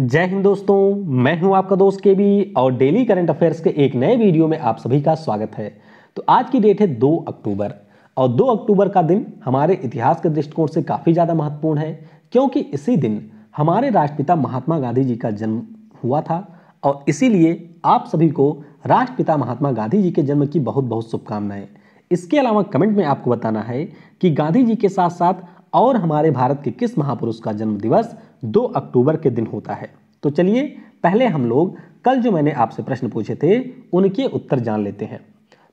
जय हिंद दोस्तों, मैं हूँ आपका दोस्त के बी और डेली करंट अफेयर्स के एक नए वीडियो में आप सभी का स्वागत है। तो आज की डेट है 2 अक्टूबर और 2 अक्टूबर का दिन हमारे इतिहास के दृष्टिकोण से काफ़ी ज़्यादा महत्वपूर्ण है, क्योंकि इसी दिन हमारे राष्ट्रपिता महात्मा गांधी जी का जन्म हुआ था और इसीलिए आप सभी को राष्ट्रपिता महात्मा गांधी जी के जन्म की बहुत बहुत शुभकामनाएँ। इसके अलावा कमेंट में आपको बताना है कि गांधी जी के साथ साथ और हमारे भारत के किस महापुरुष का जन्म दिवस 2 अक्टूबर के दिन होता है। तो चलिए, पहले हम लोग कल जो मैंने आपसे प्रश्न पूछे थे, उनके उत्तर जान लेते हैं।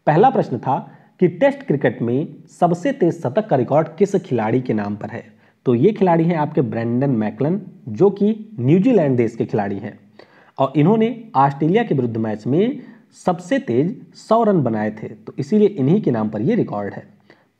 पहला प्रश्न था कि टेस्ट क्रिकेट में सबसे तेज शतक का रिकॉर्ड किस खिलाड़ी के नाम पर है? तो ये खिलाड़ी हैं आपके ब्रैंडन मैकलन, जो कि न्यूजीलैंड देश के खिलाड़ी हैं। और इन्होंने ऑस्ट्रेलिया के विरुद्ध मैच में सबसे तेज सौ रन बनाए थे। तो इसीलिए इन्हीं के नाम पर यह रिकॉर्ड है।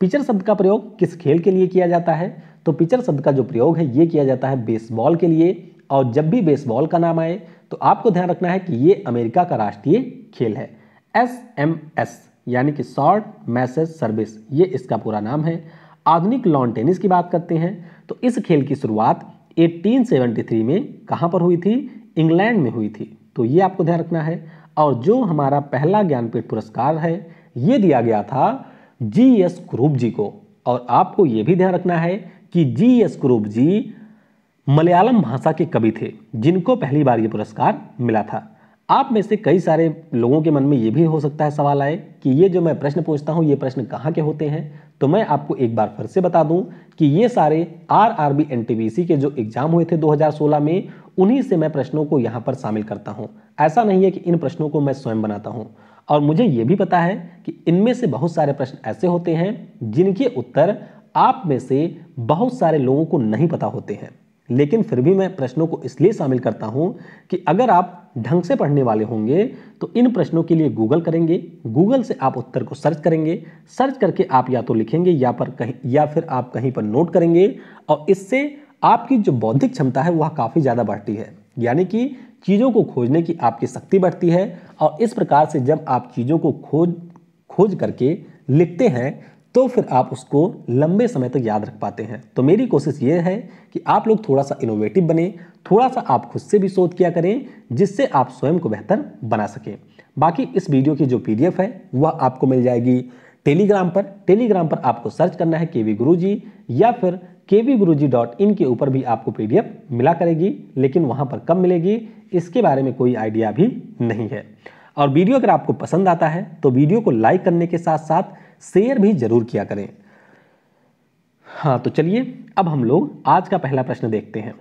पिचर शब्द का प्रयोग किस खेल के लिए किया जाता है? तो पिचर शब्द का जो प्रयोग है, ये किया जाता है बेसबॉल के लिए। और जब भी बेसबॉल का नाम आए तो आपको ध्यान रखना है कि ये अमेरिका का राष्ट्रीय खेल है। एस एम एस यानी कि शॉर्ट मैसेज सर्विस, ये इसका पूरा नाम है। आधुनिक लॉन टेनिस की बात करते हैं तो इस खेल की शुरुआत 1873 में कहाँ पर हुई थी? इंग्लैंड में हुई थी। तो ये आपको ध्यान रखना है। और जो हमारा पहला ज्ञानपीठ पुरस्कार है, ये दिया गया था जी एस क्रूप जी को। और आपको ये भी ध्यान रखना है कि जी एस क्रूप जी मलयालम भाषा के कवि थे, जिनको पहली बार ये पुरस्कार मिला था। आप में से कई सारे लोगों के मन में ये भी हो सकता है सवाल आए कि ये जो मैं प्रश्न पूछता हूँ, ये प्रश्न कहाँ के होते हैं? तो मैं आपको एक बार फिर से बता दूँ कि ये सारे R R B N T B C के जो एग्ज़ाम हुए थे 2016 में, उन्हीं से मैं प्रश्नों को यहाँ पर शामिल करता हूँ। ऐसा नहीं है कि इन प्रश्नों को मैं स्वयं बनाता हूँ। और मुझे ये भी पता है कि इनमें से बहुत सारे प्रश्न ऐसे होते हैं जिनके उत्तर आप में से बहुत सारे लोगों को नहीं पता होते हैं। लेकिन फिर भी मैं प्रश्नों को इसलिए शामिल करता हूँ कि अगर आप ढंग से पढ़ने वाले होंगे तो इन प्रश्नों के लिए गूगल करेंगे। गूगल से आप उत्तर को सर्च करेंगे। सर्च करके आप या तो लिखेंगे या पर कहीं, या फिर आप कहीं पर नोट करेंगे। और इससे आपकी जो बौद्धिक क्षमता है, वह काफ़ी ज़्यादा बढ़ती है। यानी कि चीज़ों को खोजने की आपकी शक्ति बढ़ती है और इस प्रकार से जब आप चीज़ों को खोज खोज करके लिखते हैं तो फिर आप उसको लंबे समय तक याद रख पाते हैं। तो मेरी कोशिश ये है कि आप लोग थोड़ा सा इनोवेटिव बने थोड़ा सा आप खुद से भी शोध किया करें, जिससे आप स्वयं को बेहतर बना सकें। बाकी इस वीडियो की जो पीडीएफ है, वह आपको मिल जाएगी टेलीग्राम पर। टेलीग्राम पर आपको सर्च करना है के वी गुरु जी या फिर के we Guru ji dot in के ऊपर भी आपको पीडीएफ मिला करेगी, लेकिन वहाँ पर कब मिलेगी। इसके बारे में कोई आइडिया भी नहीं है। और वीडियो अगर आपको पसंद आता है तो वीडियो को लाइक करने के साथ साथ शेयर भी ज़रूर किया करें। हाँ तो चलिए, अब हम लोग आज का पहला प्रश्न देखते हैं।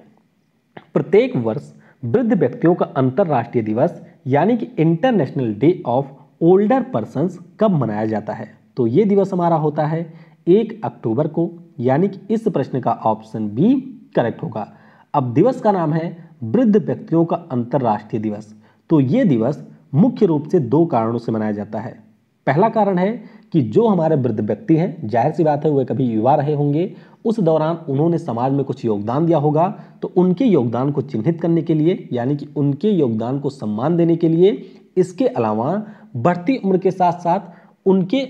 प्रत्येक वर्ष वृद्ध व्यक्तियों का अंतरराष्ट्रीय दिवस, यानी कि international day of older person कब मनाया जाता है? तो ये दिवस हमारा होता है एक अक्टूबर को, यानी कि इस प्रश्न का ऑप्शन बी करेक्ट होगा। अब दिवस का नाम है वृद्ध व्यक्तियों का अंतर्राष्ट्रीय दिवस। तो ये दिवस मुख्य रूप से दो कारणों से मनाया जाता है। पहला कारण है कि जो हमारे वृद्ध व्यक्ति हैं, ज़ाहिर सी बात है, वे कभी युवा रहे होंगे। उस दौरान उन्होंने समाज में कुछ योगदान दिया होगा। तो उनके योगदान को चिन्हित करने के लिए, यानी कि उनके योगदान को सम्मान देने के लिए, इसके अलावा बढ़ती उम्र के साथ साथ उनके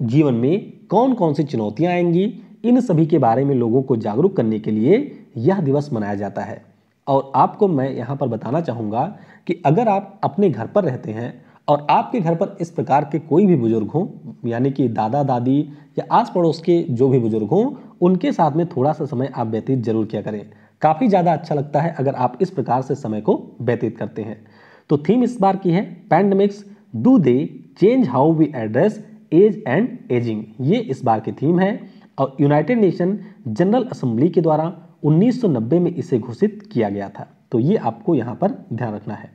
जीवन में कौन कौन सी चुनौतियाँ आएँगी, इन सभी के बारे में लोगों को जागरूक करने के लिए यह दिवस मनाया जाता है। और आपको मैं यहाँ पर बताना चाहूँगा कि अगर आप अपने घर पर रहते हैं और आपके घर पर इस प्रकार के कोई भी बुज़ुर्ग हों, यानी कि दादा, दादी या आस पड़ोस के जो भी बुज़ुर्ग हों, उनके साथ में थोड़ा सा समय आप व्यतीत ज़रूर किया करें। काफ़ी ज़्यादा अच्छा लगता है अगर आप इस प्रकार से समय को व्यतीत करते हैं। तो थीम इस बार की है pandemics, do they change how we address age and ageing. ये इस बार की थीम है और यूनाइटेड नेशन जनरल असम्बली के द्वारा 1990 में इसे घोषित किया गया था। तो ये आपको यहाँ पर ध्यान रखना है।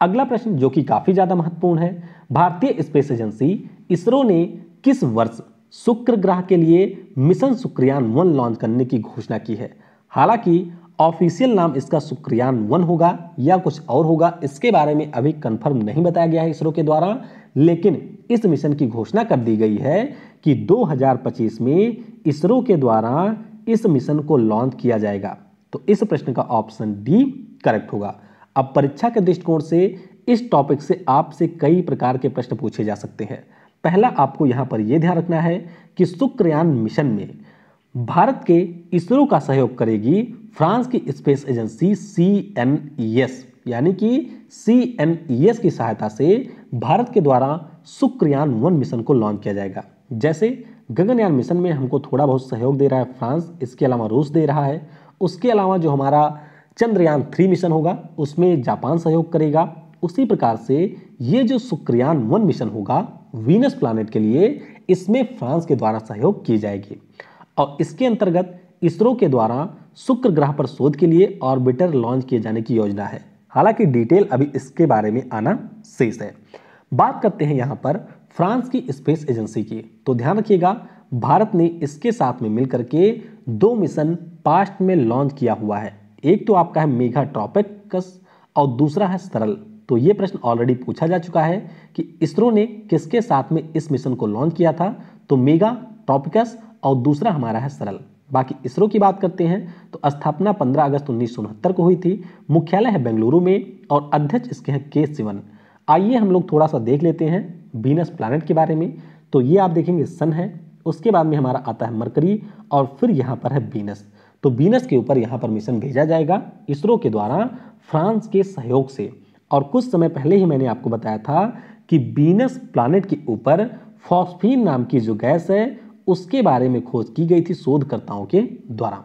अगला प्रश्न, जो कि काफ़ी ज़्यादा महत्वपूर्ण है। भारतीय स्पेस एजेंसी इसरो ने किस वर्ष शुक्र ग्रह के लिए मिशन शुक्रयान वन लॉन्च करने की घोषणा की है? हालाँकि ऑफिशियल नाम इसका शुक्रयान वन होगा या कुछ और होगा, इसके बारे में अभी कंफर्म नहीं बताया गया है इसरो के द्वारा, लेकिन इस मिशन की घोषणा कर दी गई है कि 2025 में इसरो के द्वारा इस मिशन को लॉन्च किया जाएगा। तो इस प्रश्न का ऑप्शन डी करेक्ट होगा। अब परीक्षा के दृष्टिकोण से इस टॉपिक से आपसे कई प्रकार के प्रश्न पूछे जा सकते हैं। पहला आपको यहाँ पर यह ध्यान रखना है कि शुक्रयान मिशन में भारत के इसरो का सहयोग करेगी फ्रांस की space agency C N S, यानी कि सी एन एस की सहायता से भारत के द्वारा शुक्रयान वन मिशन को लॉन्च किया जाएगा। जैसे गगनयान मिशन में हमको थोड़ा बहुत सहयोग दे रहा है फ्रांस, इसके अलावा रूस दे रहा है। उसके अलावा जो हमारा चंद्रयान थ्री मिशन होगा, उसमें जापान सहयोग करेगा। उसी प्रकार से ये जो शुक्रयान वन मिशन होगा, वीनस प्लानट के लिए, इसमें फ्रांस के द्वारा सहयोग की जाएगी। और इसके अंतर्गत इसरो के द्वारा शुक्र ग्रह पर शोध के लिए ऑर्बिटर लॉन्च किए जाने की योजना है। हालाँकि डिटेल अभी इसके बारे में आना शेष है। बात करते हैं यहाँ पर फ्रांस की स्पेस एजेंसी की। तो ध्यान रखिएगा, भारत ने इसके साथ में मिलकर के दो मिशन पास्ट में लॉन्च किया हुआ है। एक तो आपका है मेगा ट्रॉपिकस और दूसरा है सरल। तो ये प्रश्न ऑलरेडी पूछा जा चुका है कि इसरो ने किसके साथ में इस मिशन को लॉन्च किया था? तो मेगा ट्रॉपिकस और दूसरा हमारा है सरल। बाकी इसरो की बात करते हैं तो स्थापना 15 अगस्त उन्नीस सौ उनहत्तर को हुई थी। मुख्यालय है बेंगलुरु में और अध्यक्ष इसके हैं के सिवन। आइए हम लोग थोड़ा सा देख लेते हैं बीनस प्लानट के बारे में। तो ये आप देखेंगे सन है, उसके बाद में हमारा आता है मरकरी और फिर यहाँ पर है बीनस तो बीनस के ऊपर यहाँ पर मिशन भेजा जाएगा इसरो के द्वारा फ्रांस के सहयोग से। और कुछ समय पहले ही मैंने आपको बताया था कि बीनस प्लानट के ऊपर फॉस्फीन नाम की जो गैस है, उसके बारे में खोज की गई थी शोधकर्ताओं के द्वारा।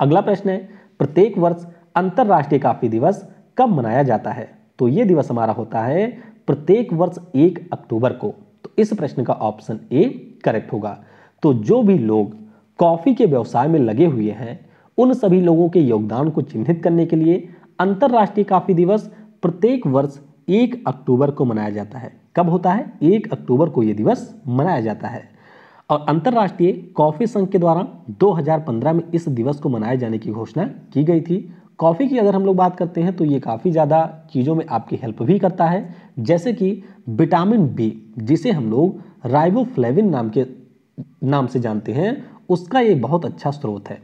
अगला प्रश्न है, प्रत्येक वर्ष अंतर्राष्ट्रीय काफ़ी दिवस कब मनाया जाता है? तो यह दिवस हमारा होता है प्रत्येक वर्ष एक अक्टूबर को। तो इस प्रश्न का ऑप्शन ए करेक्ट होगा। तो जो भी लोग कॉफ़ी के व्यवसाय में लगे हुए हैं, उन सभी लोगों के योगदान को चिन्हित करने के लिए अंतरराष्ट्रीय काफ़ी दिवस प्रत्येक वर्ष एक अक्टूबर को मनाया जाता है। कब होता है? एक अक्टूबर को यह दिवस मनाया जाता है। और अंतर्राष्ट्रीय कॉफ़ी संघ के द्वारा 2015 में इस दिवस को मनाए जाने की घोषणा की गई थी। कॉफ़ी की अगर हम लोग बात करते हैं तो ये काफ़ी ज़्यादा चीज़ों में आपकी हेल्प भी करता है। जैसे कि विटामिन बी, जिसे हम लोग राइबोफ्लेविन नाम के, नाम से जानते हैं, उसका ये बहुत अच्छा स्रोत है।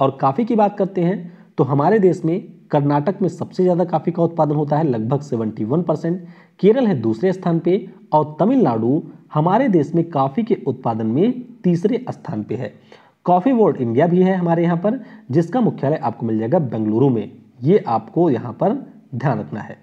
और काफ़ी की बात करते हैं तो हमारे देश में कर्नाटक में सबसे ज़्यादा काफ़ी का उत्पादन होता है, लगभग 71 परसेंट। केरल है दूसरे स्थान पे, और तमिलनाडु हमारे देश में काफ़ी के उत्पादन में तीसरे स्थान पे है। कॉफ़ी बोर्ड इंडिया भी है हमारे यहाँ पर, जिसका मुख्यालय आपको मिल जाएगा बेंगलुरु में। ये आपको यहाँ पर ध्यान रखना है।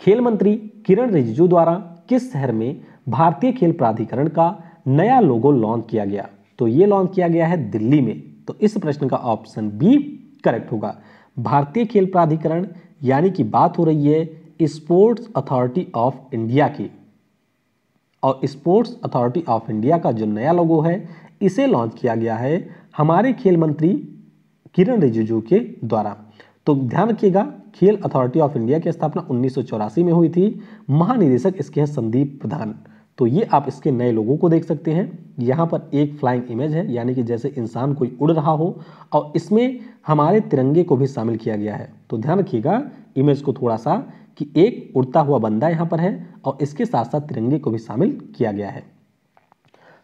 खेल मंत्री किरण रिजिजू द्वारा किस शहर में भारतीय खेल प्राधिकरण का नया लोगो लॉन्च किया गया? तो ये लॉन्च किया गया है दिल्ली में। तो इस प्रश्न का ऑप्शन बी करेक्ट होगा। भारतीय खेल प्राधिकरण यानी कि बात हो रही है स्पोर्ट्स अथॉरिटी ऑफ़ इंडिया की। और स्पोर्ट्स अथॉरिटी ऑफ़ इंडिया का जो नया लोगो है इसे लॉन्च किया गया है हमारे खेल मंत्री किरण रिजिजू के द्वारा। तो ध्यान रखिएगा, खेल अथॉरिटी ऑफ़ इंडिया की स्थापना उन्नीस में हुई थी। महानिदेशक इसके हैं संदीप प्रधान। तो ये आप इसके नए लोगों को देख सकते हैं। यहाँ पर एक फ्लाइंग इमेज है, यानी कि जैसे इंसान कोई उड़ रहा हो, और इसमें हमारे तिरंगे को भी शामिल किया गया है। तो ध्यान रखिएगा इमेज को थोड़ा सा कि एक उड़ता हुआ बंदा यहाँ पर है, और इसके साथ साथ तिरंगे को भी शामिल किया गया है।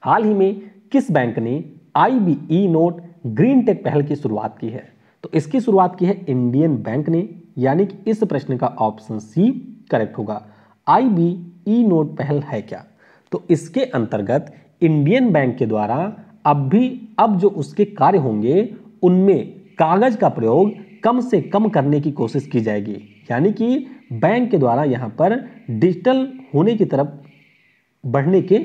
हाल ही में किस बैंक ने I B E note green tech पहल की शुरुआत की है? तो इसकी शुरुआत की है इंडियन बैंक ने, यानी कि इस प्रश्न का ऑप्शन सी करेक्ट होगा। आई बी ई नोट पहल है क्या? तो इसके अंतर्गत इंडियन बैंक के द्वारा अब भी, अब जो उसके कार्य होंगे, उनमें कागज़ का प्रयोग कम से कम करने की कोशिश की जाएगी। यानी कि बैंक के द्वारा यहाँ पर डिजिटल होने की तरफ़ बढ़ने के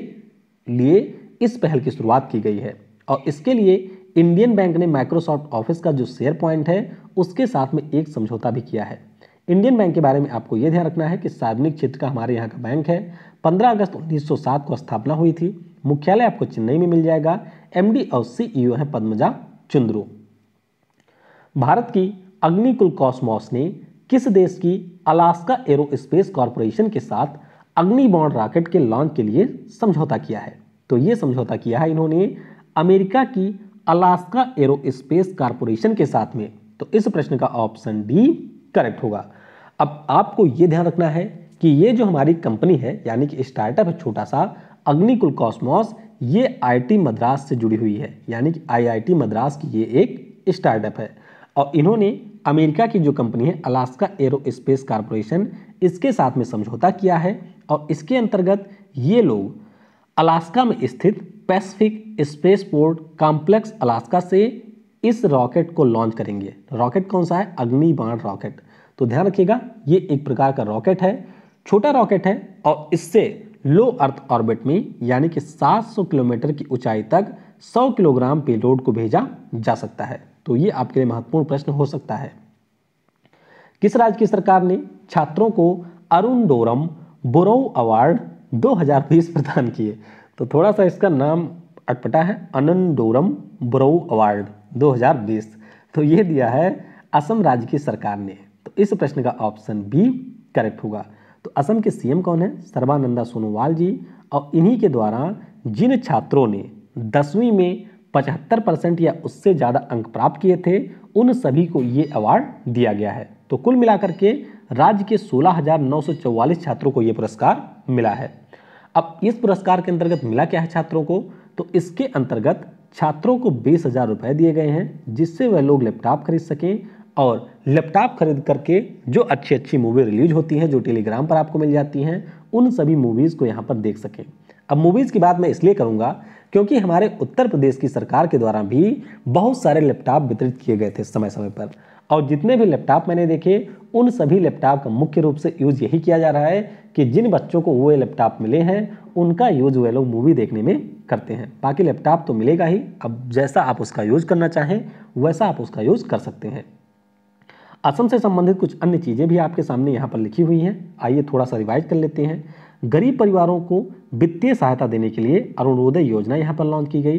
लिए इस पहल की शुरुआत की गई है। और इसके लिए इंडियन बैंक ने माइक्रोसॉफ्ट ऑफ़िस का जो शेयर पॉइंट है, उसके साथ में एक समझौता भी किया है। इंडियन बैंक के बारे में आपको यह ध्यान रखना है कि सार्वजनिक क्षेत्र का हमारे यहाँ का बैंक है। 15 अगस्त 1907 को स्थापना हुई थी। मुख्यालय आपको चेन्नई में मिल जाएगा। एमडी और सीईओ है पद्मजा चुंद्रू। भारत की अग्निकुल कॉस्मोस ने किस देश की अलास्का एरोस्पेस कॉरपोरेशन के साथ अग्निबॉन्ड रॉकेट के लॉन्च के लिए समझौता किया है? तो ये समझौता किया है इन्होंने अमेरिका की अलास्का एरोस्पेस कॉरपोरेशन के साथ में। तो इस प्रश्न का ऑप्शन डी करेक्ट होगा। अब आपको ये ध्यान रखना है कि ये जो हमारी कंपनी है, यानी कि स्टार्टअप है छोटा सा, अग्निकुल कॉस्मोस, ये आईटी मद्रास से जुड़ी हुई है। यानी कि आईआईटी मद्रास की ये एक स्टार्टअप है। और इन्होंने अमेरिका की जो कंपनी है, अलास्का एरोस्पेस कॉरपोरेशन, इसके साथ में समझौता किया है। और इसके अंतर्गत ये लोग अलास्का में स्थित Pacific space port complex Alaska से इस रॉकेट को लॉन्च करेंगे। रॉकेट कौन सा है? अग्नि बाण रॉकेट। तो ध्यान रखिएगा, ये एक प्रकार का रॉकेट है, छोटा रॉकेट है और इससे लो अर्थ ऑर्बिट में यानी कि 700 किलोमीटर की ऊंचाई तक 100 किलोग्राम पेलोड को भेजा जा सकता है। तो ये आपके लिए महत्वपूर्ण प्रश्न हो सकता है। किस राज्य की सरकार ने छात्रों को अरुण डोरम बोरो अवार्ड 2020 प्रदान किए। तो थोड़ा सा इसका नाम अटपटा है। अनंडोरम बोरो अवार्ड 2020 तो ये दिया है असम राज्य की सरकार ने। तो इस प्रश्न का ऑप्शन बी करेक्ट होगा। तो असम के सीएम कौन है? सर्बानंदा सोनोवाल जी। और इन्हीं के द्वारा जिन छात्रों ने दसवीं में पचहत्तर परसेंट या उससे ज़्यादा अंक प्राप्त किए थे, उन सभी को ये अवार्ड दिया गया है। तो कुल मिलाकर के राज्य के सोलह छात्रों को ये पुरस्कार मिला है। अब इस पुरस्कार के अंतर्गत मिला क्या है छात्रों को? तो इसके अंतर्गत छात्रों को बीस हज़ार रुपए दिए गए हैं, जिससे वह लोग लैपटॉप खरीद सकें और लैपटॉप खरीद करके जो अच्छी अच्छी मूवी रिलीज़ होती हैं, जो टेलीग्राम पर आपको मिल जाती हैं, उन सभी मूवीज़ को यहाँ पर देख सकें। अब मूवीज़ की बात मैं इसलिए करूँगा क्योंकि हमारे उत्तर प्रदेश की सरकार के द्वारा भी बहुत सारे लैपटॉप वितरित किए गए थे समय समय पर। और जितने भी लैपटॉप मैंने देखे, उन सभी लैपटॉप का मुख्य रूप से यूज़ यही किया जा रहा है कि जिन बच्चों को वो लैपटॉप मिले हैं, उनका यूज़ वे लोग मूवी देखने में करते हैं। बाकी लैपटॉप तो मिलेगा ही। अब जैसा आप उसका यूज़ करना चाहें, वैसा आप उसका यूज़ कर सकते हैं। असम से संबंधित कुछ अन्य चीज़ें भी आपके सामने यहाँ पर लिखी हुई हैं। आइए थोड़ा सा रिवाइज कर लेते हैं। गरीब परिवारों को वित्तीय सहायता देने के लिए अरुणोदय योजना यहाँ पर लॉन्च की गई।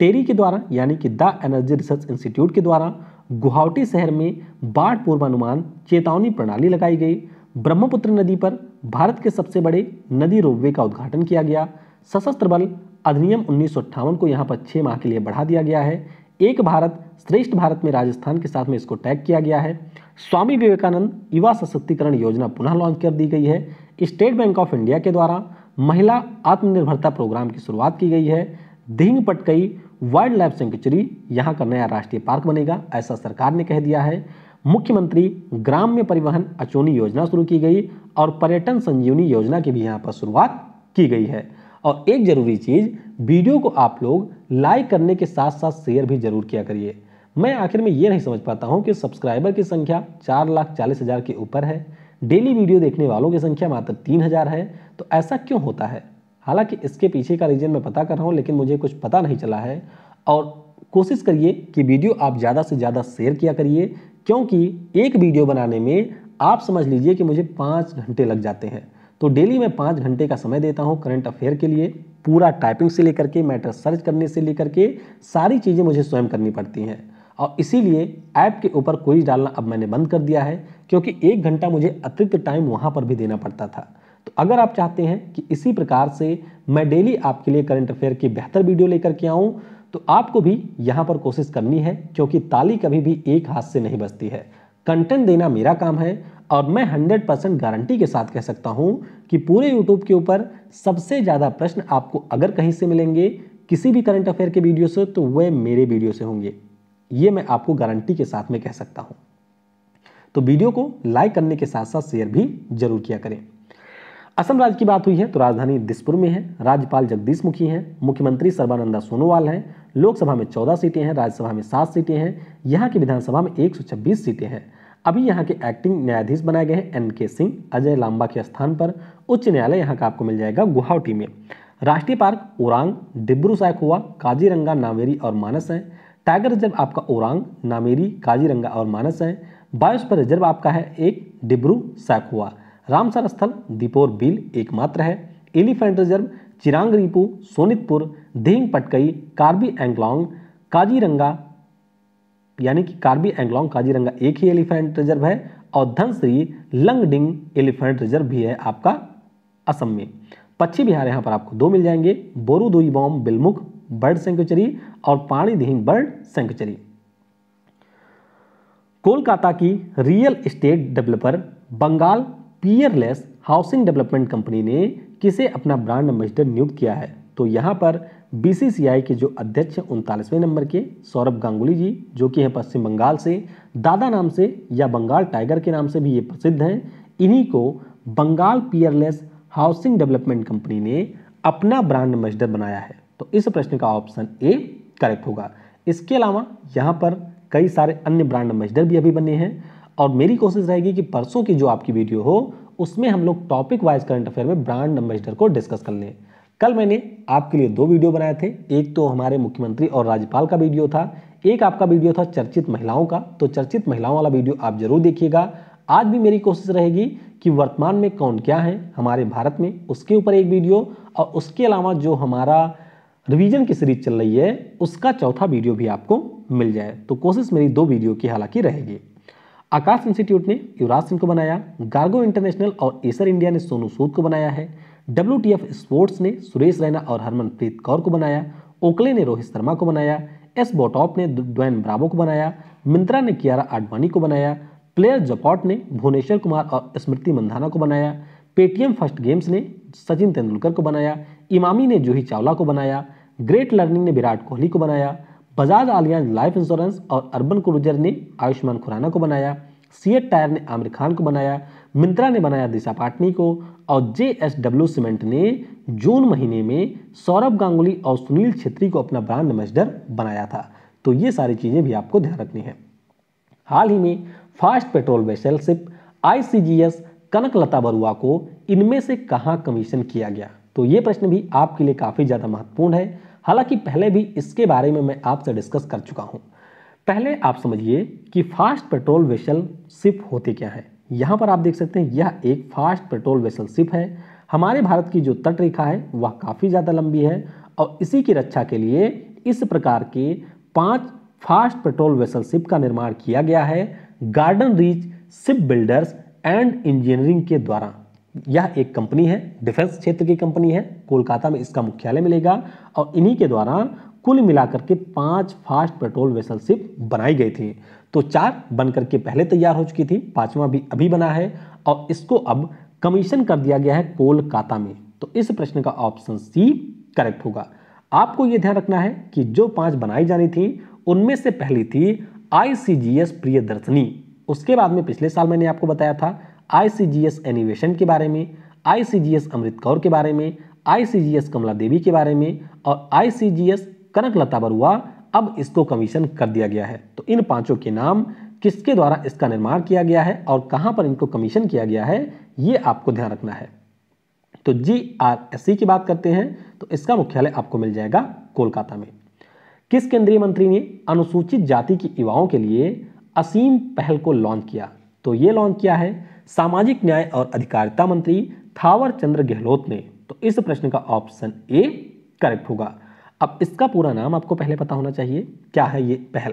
टेरी के द्वारा, यानी कि द एनर्जी रिसर्च इंस्टीट्यूट के द्वारा गुवाहाटी शहर में बाढ़ पूर्वानुमान, चेतावनी प्रणाली लगाई गई। ब्रह्मपुत्र नदी पर भारत के सबसे बड़े नदी रोपवे का उद्घाटन किया गया। सशस्त्र बल अधिनियम उन्नीस सौ अट्ठावन को यहाँ पर छः माह के लिए बढ़ा दिया गया है। एक भारत, श्रेष्ठ भारत में राजस्थान के साथ में इसको टैग किया गया है। स्वामी विवेकानंद युवा सशक्तिकरण योजना पुनः लॉन्च कर दी गई है। स्टेट बैंक ऑफ़ इंडिया के द्वारा महिला आत्मनिर्भरता प्रोग्राम की शुरुआत की गई है। Dehing Patkai wildlife sanctuary यहाँ का नया राष्ट्रीय पार्क बनेगा, ऐसा सरकार ने कह दिया है। मुख्यमंत्री ग्राम्य परिवहन अचोनी योजना शुरू की गई और पर्यटन संजीवनी योजना की भी यहाँ पर शुरुआत की गई है। और एक ज़रूरी चीज़, वीडियो को आप लोग लाइक करने के साथ साथ शेयर भी ज़रूर किया करिए। मैं आखिर में ये नहीं समझ पाता हूँ कि सब्सक्राइबर की संख्या चार लाख चालीस हज़ार के ऊपर है। डेली वीडियो देखने वालों की संख्या मात्र तीन हज़ार है तो ऐसा क्यों होता है? हालाँकि इसके पीछे का रीज़न मैं पता कर रहा हूँ, लेकिन मुझे कुछ पता नहीं चला है। और कोशिश करिए कि वीडियो आप ज़्यादा से ज़्यादा शेयर किया करिए, क्योंकि एक वीडियो बनाने में आप समझ लीजिए कि मुझे पाँच घंटे लग जाते हैं। तो डेली मैं पाँच घंटे का समय देता हूँ करंट अफेयर के लिए, पूरा टाइपिंग से लेकर के, मैटर सर्च करने से लेकर के, सारी चीज़ें मुझे स्वयं करनी पड़ती हैं। और इसीलिए ऐप के ऊपर कोई डालना अब मैंने बंद कर दिया है, क्योंकि एक घंटा मुझे अतिरिक्त टाइम वहाँ पर भी देना पड़ता था। तो अगर आप चाहते हैं कि इसी प्रकार से मैं डेली आपके लिए करंट अफेयर की बेहतर वीडियो लेकर के आऊँ तो आपको भी यहाँ पर कोशिश करनी है क्योंकि ताली कभी भी एक हाथ से नहीं बचती है। कंटेंट देना मेरा काम है, और मैं 100 परसेंट गारंटी के साथ कह सकता हूँ कि पूरे यूट्यूब के ऊपर सबसे ज़्यादा प्रश्न आपको अगर कहीं से मिलेंगे किसी भी करंट अफेयर के वीडियो से तो वह मेरे वीडियो से होंगे। ये मैं आपको गारंटी के साथ में कह सकता हूँ। तो वीडियो को लाइक करने के साथ साथ शेयर भी ज़रूर किया करें। असम राज्य की बात हुई है तो राजधानी दिसपुर में है। राज्यपाल जगदीश मुखी हैं। मुख्यमंत्री सर्बानंदा सोनोवाल हैं। लोकसभा में चौदह सीटें हैं, राज्यसभा में सात सीटें हैं, यहाँ की विधानसभा में एक सौ छब्बीस सीटें हैं। अभी यहाँ के एक्टिंग न्यायाधीश बनाए गए हैं एन के सिंह अजय लांबा के स्थान पर उच्च न्यायालय यहाँ का आपको मिल जाएगा गुवाहाटी में। राष्ट्रीय पार्क ओरांग, डिब्रू हुआ काजीरंगा नामेरी और मानस है। टाइगर रिज़र्व आपका ओरांग नामेरी काजीरंगा और मानस है। बायोस्फीयर रिज़र्व आपका है एक, डिब्रू हुआ रामसर स्थल दीपोर बिल एकमात्र है। एलिफेंट रिज़र्व चिरांग रिपू, सोनितपुर धिंग पटकई, कार्बी एंगलोंग, काजीरंगा, यानी कि कार्बी एंगलोंग, काजीरंगा एक ही एलिफेंट रिज़र्व है और धनश्री, लंगडिंग एलिफेंट रिज़र्व भी है आपका असम में पश्चिम बिहार यहाँ पर आपको दो मिल जाएँगे। बोरू दुई बॉम बिलमुख, बर्ड सेंचुरी और पानी दिहिंग बर्ड सेंचुरी कोलकाता की real estate developer, Bengal Peerless housing development company ने किसे अपना ब्रांड एम्बेसडर नियुक्त किया है? तो यहाँ पर बीसीसीआई के जो अध्यक्ष हैं, उनतालीसवें नंबर के सौरभ गांगुली जी, जो कि हैं पश्चिम बंगाल से, दादा नाम से या बंगाल टाइगर के नाम से भी ये प्रसिद्ध हैं। इन्हीं को Bengal Peerless housing development company ने अपना ब्रांड एम्बेसडर बनाया है। तो इस प्रश्न का ऑप्शन ए करेक्ट होगा। इसके अलावा यहाँ पर कई सारे अन्य ब्रांड एम्बेसडर भी अभी बने हैं। और मेरी कोशिश रहेगी कि परसों की जो आपकी वीडियो हो, उसमें हम लोग टॉपिक वाइज करंट अफेयर में ब्रांड एम्बेसडर को डिस्कस कर लें। कल मैंने आपके लिए दो वीडियो बनाए थे। एक तो हमारे मुख्यमंत्री और राज्यपाल का वीडियो था, एक आपका वीडियो था चर्चित महिलाओं का। तो चर्चित महिलाओं वाला वीडियो आप ज़रूर देखिएगा। आज भी मेरी कोशिश रहेगी कि वर्तमान में कौन क्या है, हमारे भारत में, उसके ऊपर एक वीडियो और उसके अलावा जो हमारा रिवीजन की सीरीज़ चल रही है, उसका चौथा वीडियो भी आपको मिल जाए। तो कोशिश मेरी दो वीडियो की हालाँकि रहेगी। आकाश इंस्टीट्यूट ने युवराज सिंह को बनाया, गार्गो इंटरनेशनल और एसर इंडिया ने सोनू सूद को बनाया है डब्ल्यू स्पोर्ट्स ने सुरेश रैना और हरमनप्रीत कौर को बनाया ओकले ने रोहित शर्मा को बनाया, एस बोटॉप ने ड्वेन ब्रावो को बनाया, मिंत्रा ने कियारा आडवाणी को बनाया, प्लेयर जपॉट ने भुवनेश्वर कुमार और स्मृति मंधाना को बनाया, पेटीएम फ़र्स्ट गेम्स ने सचिन तेंदुलकर को बनाया, इमामी ने जूही चावला को बनाया, ग्रेट लर्निंग ने विराट कोहली को बनाया बजाज आलियांज लाइफ इंश्योरेंस और अर्बन क्रूजर ने आयुष्मान खुराना को बनाया, सीएट टायर ने आमिर खान को बनाया, मिंत्रा ने बनाया दिशा पाटनी को और जे एस डब्ल्यू सीमेंट ने जून महीने में सौरभ गांगुली और सुनील छेत्री को अपना ब्रांड एम्बेसडर बनाया था। तो ये सारी चीज़ें भी आपको ध्यान रखनी है। हाल ही में fast patrol vessel ship ICGS Kanaklata Barua को इनमें से कहाँ कमीशन किया गया? तो ये प्रश्न भी आपके लिए काफ़ी ज़्यादा महत्वपूर्ण है। हालाँकि पहले भी इसके बारे में मैं आपसे डिस्कस कर चुका हूँ। पहले आप समझिए कि फास्ट पेट्रोल वेसल सिप होते क्या है। यहाँ पर आप देख सकते हैं, यह एक फास्ट पेट्रोल वेसल सिप है। हमारे भारत की जो तट रेखा है, वह काफ़ी ज़्यादा लंबी है और इसी की रक्षा के लिए इस प्रकार के पाँच फास्ट पेट्रोल वेसल शिप का निर्माण किया गया है। Garden reach ship builders and engineering के द्वारा। यह एक कंपनी है, डिफेंस क्षेत्र की कंपनी है, कोलकाता में इसका मुख्यालय मिलेगा और इन्हीं के द्वारा कुल मिलाकर के पाँच फास्ट पेट्रोल वेसल शिप बनाई गई थी। तो चार बनकर के पहले तैयार हो चुकी थी, पांचवा भी अभी बना है और इसको अब कमीशन कर दिया गया है कोलकाता में। तो इस प्रश्न का ऑप्शन सी करेक्ट होगा। आपको यह ध्यान रखना है कि जो पाँच बनाई जानी थी, उनमें से पहली थी आईसीजीएस प्रियदर्शनी। उसके बाद में पिछले साल मैंने आपको बताया था आईसीजीएस एनिवेशन के बारे में आईसीजीएस अमृत कौर के बारे में आईसीजीएस कमला देवी के बारे में और आईसीजीएस कनक लता बरुआ, अब इसको कमीशन कर दिया गया है। तो इन पाँचों के नाम किसके द्वारा इसका निर्माण किया गया है और कहाँ पर इनको कमीशन किया गया है, ये आपको ध्यान रखना है। तो जी आर एस सी की बात करते हैं तो इसका मुख्यालय आपको मिल जाएगा कोलकाता में। किस केंद्रीय मंत्री ने अनुसूचित जाति की युवाओं के लिए असीम पहल को लॉन्च किया? तो ये लॉन्च किया है सामाजिक न्याय और अधिकारिता मंत्री थावर चंद्र गहलोत ने तो इस प्रश्न का ऑप्शन ए करेक्ट होगा। अब इसका पूरा नाम आपको पहले पता होना चाहिए, क्या है ये पहल?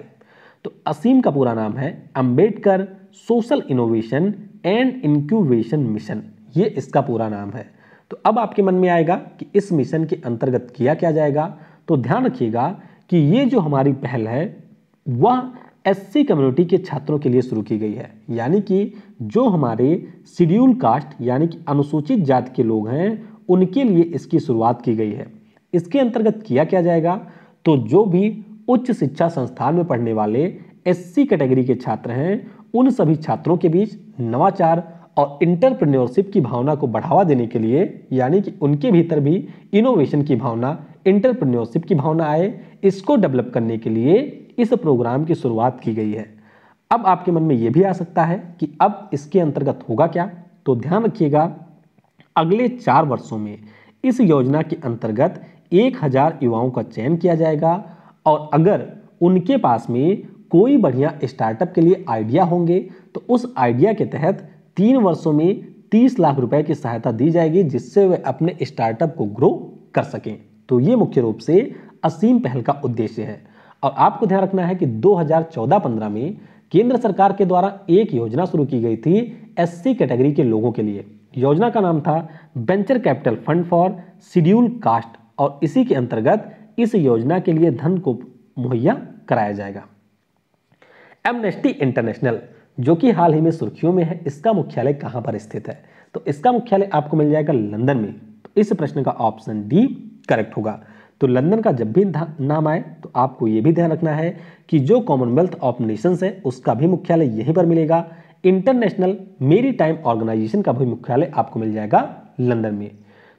तो असीम का पूरा नाम है Ambedkar social innovation and incubation mission. ये इसका पूरा नाम है। तो अब आपके मन में आएगा कि इस मिशन के अंतर्गत किया क्या जाएगा? तो ध्यान रखिएगा कि ये जो हमारी पहल है, वह एससी कम्युनिटी के छात्रों के लिए शुरू की गई है। यानी कि जो हमारे शेड्यूल कास्ट यानी कि अनुसूचित जाति के लोग हैं, उनके लिए इसकी शुरुआत की गई है। इसके अंतर्गत किया क्या जाएगा? तो जो भी उच्च शिक्षा संस्थान में पढ़ने वाले एससी कैटेगरी के छात्र हैं, उन सभी छात्रों के बीच नवाचार और इंटरप्रेन्योरशिप की भावना को बढ़ावा देने के लिए, यानी कि उनके भीतर भी इनोवेशन की भावना इंटरप्रेन्योरशिप की भावना आए, इसको डेवलप करने के लिए इस प्रोग्राम की शुरुआत की गई है। अब आपके मन में यह भी आ सकता है कि अब इसके अंतर्गत होगा क्या? तो ध्यान रखिएगा, अगले चार वर्षों में इस योजना के अंतर्गत एक हज़ार युवाओं का चयन किया जाएगा और अगर उनके पास में कोई बढ़िया स्टार्टअप के लिए आइडिया होंगे तो उस आइडिया के तहत तीन वर्षों में तीस लाख रुपए की सहायता दी जाएगी, जिससे वे अपने स्टार्टअप को ग्रो कर सकें। तो ये मुख्य रूप से असीम पहल का उद्देश्य है। और आपको ध्यान रखना है कि 2014-15 में केंद्र सरकार के द्वारा एक योजना शुरू की गई थी एससी कैटेगरी के लोगों के लिए। योजना का नाम था venture capital fund for schedule caste और इसी के अंतर्गत इस योजना के लिए धन को मुहैया कराया जाएगा। एमनेस्टी इंटरनेशनल, जो कि हाल ही में सुर्खियों में है, इसका मुख्यालय कहाँ पर स्थित है? तो इसका मुख्यालय आपको मिल जाएगा लंदन में। तो इस प्रश्न का ऑप्शन डी करेक्ट होगा। तो लंदन का जब भी नाम आए तो आपको ये भी ध्यान रखना है कि जो कॉमनवेल्थ ऑफ़ नेशंस है, उसका भी मुख्यालय यहीं पर मिलेगा। इंटरनेशनल मेरी टाइम ऑर्गेनाइजेशन का भी मुख्यालय आपको मिल जाएगा लंदन में।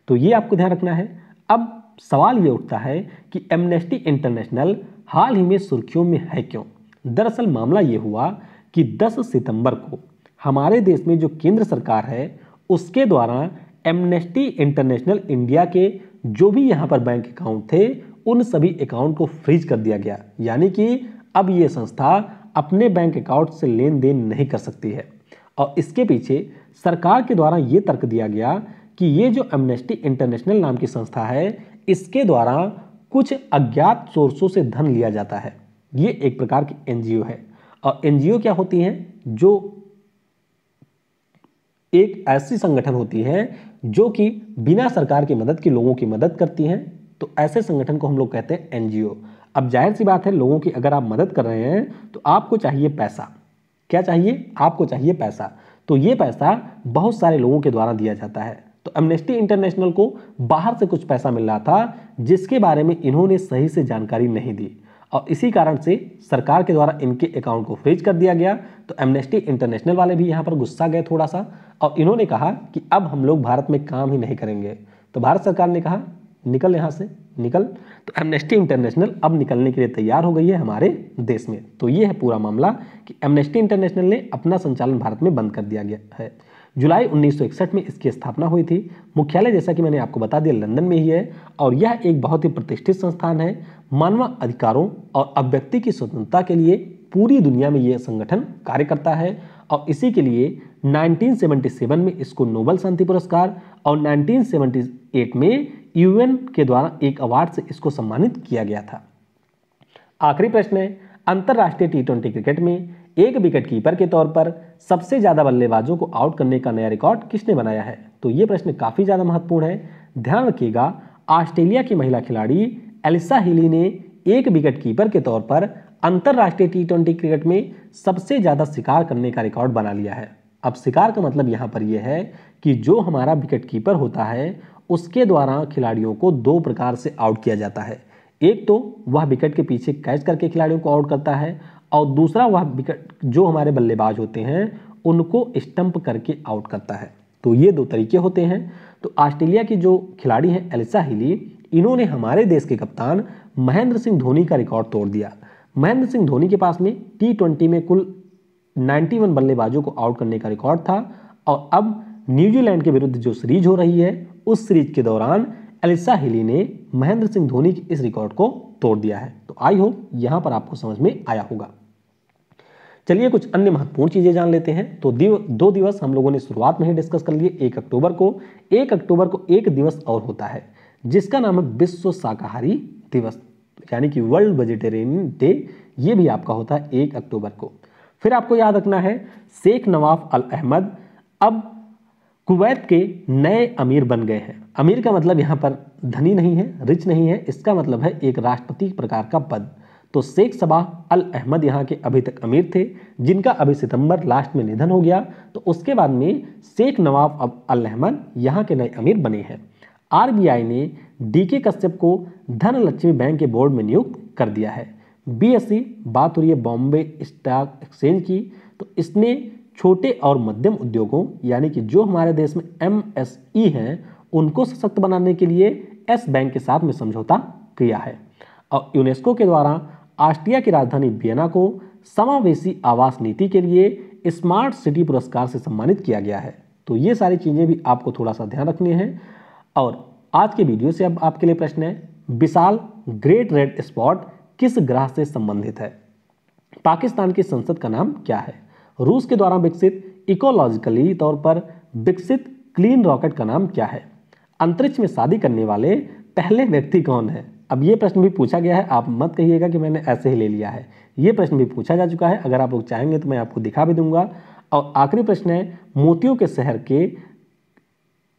तो ये आपको ध्यान रखना है। अब सवाल ये उठता है कि एमनेस्टी इंटरनेशनल हाल ही में सुर्खियों में है क्यों? दरअसल मामला ये हुआ कि 10 सितंबर को हमारे देश में जो केंद्र सरकार है, उसके द्वारा एमनेस्टी इंटरनेशनल इंडिया के जो भी यहाँ पर बैंक अकाउंट थे, उन सभी अकाउंट को फ्रीज कर दिया गया। यानी कि अब ये संस्था अपने बैंक अकाउंट से लेन देन नहीं कर सकती है। और इसके पीछे सरकार के द्वारा ये तर्क दिया गया कि ये जो एमनेस्टी इंटरनेशनल नाम की संस्था है, इसके द्वारा कुछ अज्ञात सोर्सों से धन लिया जाता है। ये एक प्रकार की एनजीओ है। और एनजीओ क्या होती हैं? जो एक ऐसी संगठन होती है जो कि बिना सरकार की मदद के लोगों की मदद करती हैं। तो ऐसे संगठन को हम लोग कहते हैं एनजीओ। अब ज़ाहिर सी बात है, लोगों की अगर आप मदद कर रहे हैं तो आपको चाहिए पैसा। क्या चाहिए? आपको चाहिए पैसा। तो ये पैसा बहुत सारे लोगों के द्वारा दिया जाता है। तो एमनेस्टी इंटरनेशनल को बाहर से कुछ पैसा मिल रहा था, जिसके बारे में इन्होंने सही से जानकारी नहीं दी। और इसी कारण से सरकार के द्वारा इनके अकाउंट को फ्रीज कर दिया गया। तो एमनेस्टी इंटरनेशनल वाले भी यहाँ पर गुस्सा गए थोड़ा सा और इन्होंने कहा कि अब हम लोग भारत में काम ही नहीं करेंगे। तो भारत सरकार ने कहा, निकल यहाँ से, निकल। तो एमनेस्टी इंटरनेशनल अब निकलने के लिए तैयार हो गई है हमारे देश में। तो ये है पूरा मामला कि एमनेस्टी इंटरनेशनल ने अपना संचालन भारत में बंद कर दिया गया है। जुलाई 1961 में इसकी स्थापना हुई थी। मुख्यालय जैसा कि मैंने आपको बता दिया, लंदन में ही है और यह एक बहुत ही प्रतिष्ठित संस्थान है। मानव अधिकारों और अभ्यक्ति की स्वतंत्रता के लिए पूरी दुनिया में यह संगठन कार्य करता है और इसी के लिए 1977 में इसको नोबल शांति पुरस्कार और 1978 में यूएन के द्वारा एक अवार्ड से इसको सम्मानित किया गया था। आखिरी प्रश्न है, अंतरराष्ट्रीय टी ट्वेंटी क्रिकेट में एक विकेट कीपर के तौर पर सबसे ज़्यादा बल्लेबाजों को आउट करने का नया रिकॉर्ड किसने बनाया है? तो ये प्रश्न काफ़ी ज़्यादा महत्वपूर्ण है। ध्यान रखिएगा, ऑस्ट्रेलिया की महिला खिलाड़ी एलिसा हिली ने एक विकेट कीपर के तौर पर अंतरराष्ट्रीय टी ट्वेंटी क्रिकेट में सबसे ज़्यादा शिकार करने का रिकॉर्ड बना लिया है। अब शिकार का मतलब यहाँ पर यह है कि जो हमारा विकेट कीपर होता है, उसके द्वारा खिलाड़ियों को दो प्रकार से आउट किया जाता है। एक तो वह विकेट के पीछे कैच करके खिलाड़ियों को आउट करता है और दूसरा वह विकेट जो हमारे बल्लेबाज होते हैं, उनको स्टंप करके आउट करता है। तो ये दो तरीके होते हैं। तो ऑस्ट्रेलिया की जो खिलाड़ी हैं एलिसा हिली इन्होंने हमारे देश के कप्तान महेंद्र सिंह धोनी का रिकॉर्ड तोड़ दिया। महेंद्र सिंह धोनी के पास में टी ट्वेंटी में कुल 91 बल्लेबाजों को आउट करने का रिकॉर्ड था और अब न्यूजीलैंड के विरुद्ध जो सीरीज़ हो रही है, उस सीरीज़ के दौरान एलिसा हिली ने महेंद्र सिंह धोनी के इस रिकॉर्ड को तोड़ दिया है। तो आई होप यहाँ पर आपको समझ में आया होगा। चलिए कुछ अन्य महत्वपूर्ण चीज़ें जान लेते हैं। तो दिव, दो दिवस हम लोगों ने शुरुआत में ही डिस्कस कर लिए। एक अक्टूबर को एक अक्टूबर को एक दिवस और होता है जिसका नाम है विश्व शाकाहारी दिवस यानी कि वर्ल्ड वेजिटेरियन डे ये भी आपका होता है एक अक्टूबर को। फिर आपको याद रखना है शेख नवाफ अल अहमद अब कुवैत के नए अमीर बन गए हैं। अमीर का मतलब यहाँ पर धनी नहीं है रिच नहीं है इसका मतलब है एक राष्ट्रपति प्रकार का पद। तो शेख सबाह अल अहमद यहाँ के अभी तक अमीर थे, जिनका अभी सितंबर लास्ट में निधन हो गया। तो उसके बाद में शेख नवाब अब अल अहमद यहाँ के नए अमीर बने हैं। आरबीआई ने डीके कश्यप को धनलक्ष्मी बैंक के बोर्ड में नियुक्त कर दिया है। बीएससी बात हो रही है बॉम्बे स्टॉक एक्सचेंज की तो इसने छोटे और मध्यम उद्योगों, यानी कि जो हमारे देश में एम हैं, उनको सशक्त बनाने के लिए एस बैंक के साथ में समझौता किया है। और यूनेस्को के द्वारा ऑस्ट्रिया की राजधानी वियना को समावेशी आवास नीति के लिए स्मार्ट सिटी पुरस्कार से सम्मानित किया गया है। तो ये सारी चीज़ें भी आपको थोड़ा सा ध्यान रखनी है। और आज के वीडियो से अब आपके लिए प्रश्न है, विशाल ग्रेट रेड स्पॉट किस ग्रह से संबंधित है? पाकिस्तान की संसद का नाम क्या है? रूस के द्वारा विकसित इकोलॉजिकली तौर पर विकसित क्लीन रॉकेट का नाम क्या है? अंतरिक्ष में शादी करने वाले पहले व्यक्ति कौन है? अब ये प्रश्न भी पूछा गया है, आप मत कहिएगा कि मैंने ऐसे ही ले लिया है। ये प्रश्न भी पूछा जा चुका है, अगर आप लोग चाहेंगे तो मैं आपको दिखा भी दूँगा। और आखिरी प्रश्न है, मोतियों के शहर के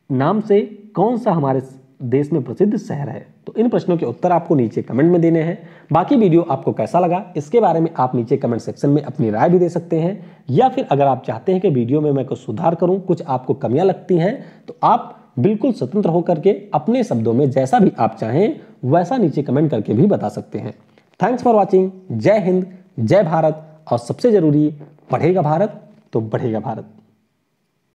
नाम से कौन सा हमारे देश में प्रसिद्ध शहर है? तो इन प्रश्नों के उत्तर आपको नीचे कमेंट में देने हैं। बाकी वीडियो आपको कैसा लगा, इसके बारे में आप नीचे कमेंट सेक्शन में अपनी राय भी दे सकते हैं। या फिर अगर आप चाहते हैं कि वीडियो में मैं कुछ सुधार करूँ, कुछ आपको कमियाँ लगती हैं तो आप बिल्कुल स्वतंत्र होकर के अपने शब्दों में जैसा भी आप चाहें वैसा नीचे कमेंट करके भी बता सकते हैं। थैंक्स फॉर वॉचिंग जय हिंद, जय भारत और सबसे ज़रूरी पढ़ेगा भारत तो बढ़ेगा भारत।